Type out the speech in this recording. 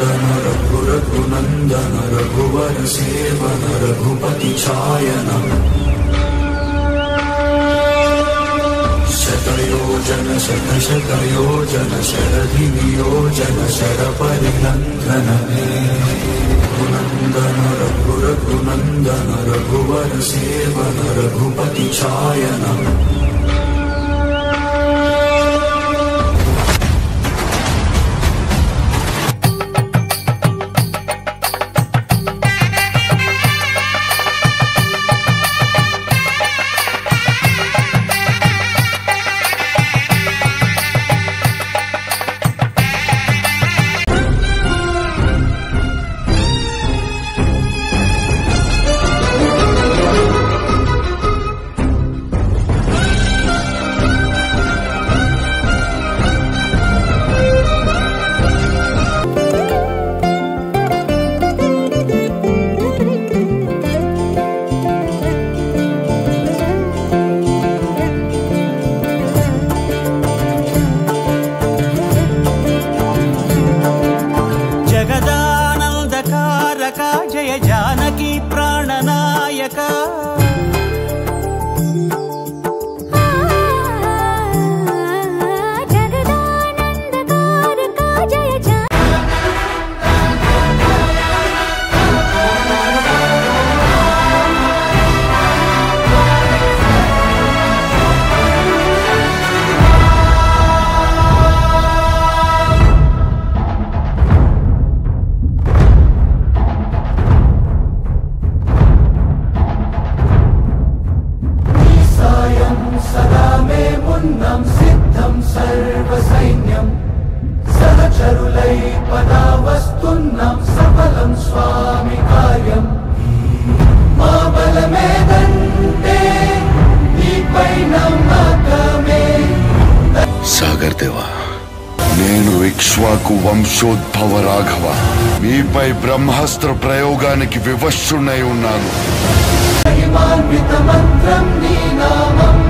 नन्दन रघु रघुनन्दन रघुवर सेवन रघुपति शतयो जन शतशतयोजन शरधिनियोजन शरपरिनन्दनमेनन्दन रघुरकुनन्दन रघुवर सेवन रघुपति रघुपतिछायनम् का जय जानकी प्राणनायका। సదా సిద్ధం సర్వసైన్యం. సహచరులై పదా వస్తున్నాం సఫలం స్వామి కార్యం. మా బలమేదంటే నీపై నమ్మకమే సాగర్ దేవా నేను ఇక్ష్వాకు వంశోద్భవ రాఘవ. మీపై బ్రహ్మాస్త్ర ప్రయోగానికి వివశ్చునై ఉన్నాను. మంత్రం నీ నామం.